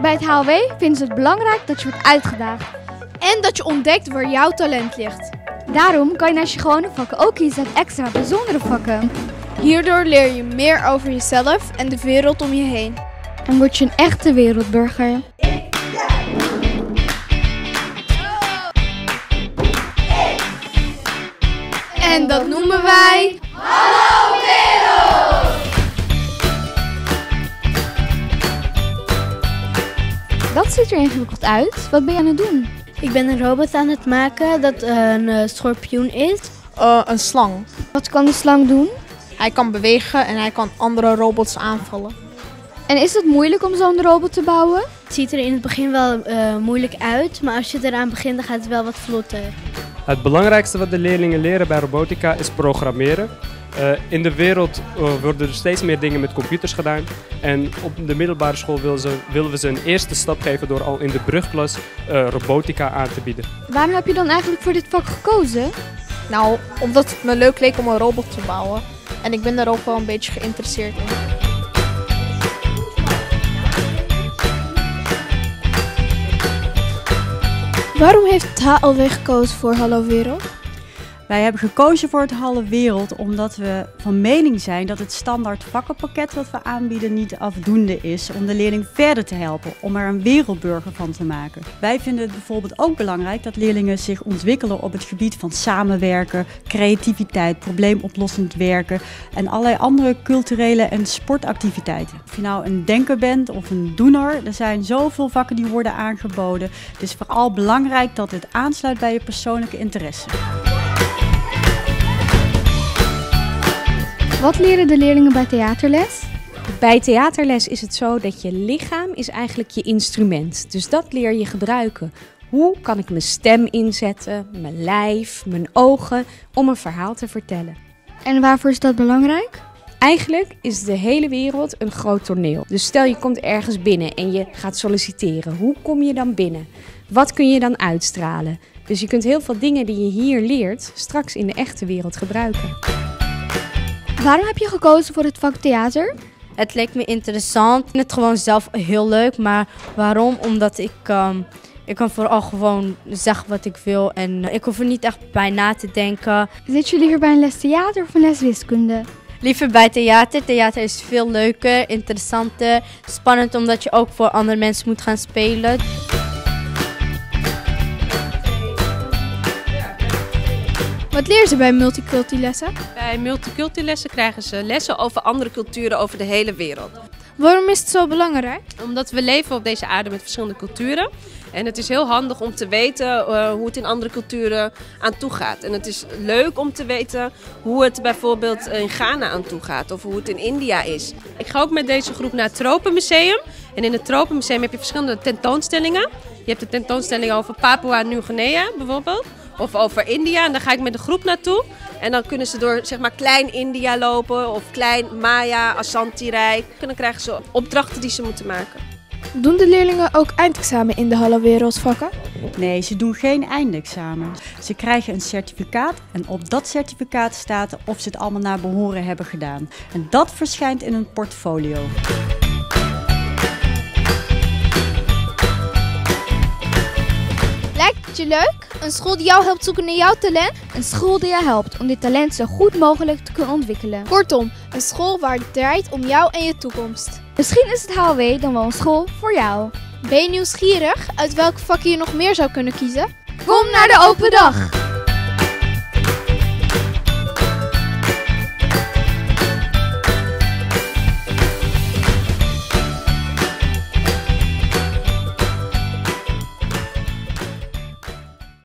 Bij het HLW vinden ze het belangrijk dat je wordt uitgedaagd. En dat je ontdekt waar jouw talent ligt. Daarom kan je naast je gewone vakken ook kiezen uit extra bijzondere vakken. Hierdoor leer je meer over jezelf en de wereld om je heen. En word je een echte wereldburger. En dat noemen wij. Dat ziet er ingewikkeld uit. Wat ben je aan het doen? Ik ben een robot aan het maken dat een uh, schorpioen is. Uh, een slang. Wat kan de slang doen? Hij kan bewegen en hij kan andere robots aanvallen. En is het moeilijk om zo'n robot te bouwen? Het ziet er in het begin wel uh, moeilijk uit, maar als je eraan begint dan gaat het wel wat vlotter. Het belangrijkste wat de leerlingen leren bij robotica is programmeren. Uh, in de wereld uh, worden er steeds meer dingen met computers gedaan. En op de middelbare school willen, ze, willen we ze een eerste stap geven door al in de brugklas uh, robotica aan te bieden. Waarom heb je dan eigenlijk voor dit vak gekozen? Nou, omdat het me leuk leek om een robot te bouwen. En ik ben daar ook wel een beetje geïnteresseerd in. Waarom heeft HLW gekozen voor Hallo Wereld? Wij hebben gekozen voor het Halle Wereld omdat we van mening zijn dat het standaard vakkenpakket wat we aanbieden niet afdoende is om de leerling verder te helpen, om er een wereldburger van te maken. Wij vinden het bijvoorbeeld ook belangrijk dat leerlingen zich ontwikkelen op het gebied van samenwerken, creativiteit, probleemoplossend werken en allerlei andere culturele en sportactiviteiten. Of je nou een denker bent of een doener, er zijn zoveel vakken die worden aangeboden. Het is vooral belangrijk dat het aansluit bij je persoonlijke interesse. Wat leren de leerlingen bij theaterles? Bij theaterles is het zo dat je lichaam is eigenlijk je instrument. Dus dat leer je gebruiken. Hoe kan ik mijn stem inzetten, mijn lijf, mijn ogen om een verhaal te vertellen? En waarvoor is dat belangrijk? Eigenlijk is de hele wereld een groot toneel. Dus stel je komt ergens binnen en je gaat solliciteren. Hoe kom je dan binnen? Wat kun je dan uitstralen? Dus je kunt heel veel dingen die je hier leert straks in de echte wereld gebruiken. Waarom heb je gekozen voor het vak theater? Het leek me interessant. Ik vind het gewoon zelf heel leuk. Maar waarom? Omdat ik, um, ik kan vooral gewoon zeggen wat ik wil. En ik hoef er niet echt bij na te denken. Zit je liever bij een les theater of een les wiskunde? Liever bij theater. Theater is veel leuker, interessanter, spannend omdat je ook voor andere mensen moet gaan spelen. Wat leren ze bij multiculti-lessen? Bij multiculti-lessen krijgen ze lessen over andere culturen over de hele wereld. Waarom is het zo belangrijk? Omdat we leven op deze aarde met verschillende culturen. En het is heel handig om te weten uh, hoe het in andere culturen aan toe gaat. En het is leuk om te weten hoe het bijvoorbeeld in Ghana aan toe gaat. Of hoe het in India is. Ik ga ook met deze groep naar het Tropenmuseum. En in het Tropenmuseum heb je verschillende tentoonstellingen. Je hebt de tentoonstelling over Papua Nieuw-Guinea bijvoorbeeld of over India. En dan ga ik met de groep naartoe. En dan kunnen ze door zeg maar klein India lopen of klein Maya, Ashanti-rijk. En dan krijgen ze opdrachten die ze moeten maken. Doen de leerlingen ook eindexamen in de Hallo Wereldvakken? Nee, ze doen geen eindexamen. Ze krijgen een certificaat en op dat certificaat staat of ze het allemaal naar behoren hebben gedaan. En dat verschijnt in een portfolio. Het je leuk? Een school die jou helpt zoeken naar jouw talent? Een school die jou helpt om dit talent zo goed mogelijk te kunnen ontwikkelen. Kortom, een school waar het draait om jou en je toekomst. Misschien is het HLW dan wel een school voor jou. Ben je nieuwsgierig uit welk vak je nog meer zou kunnen kiezen? Kom naar de open dag!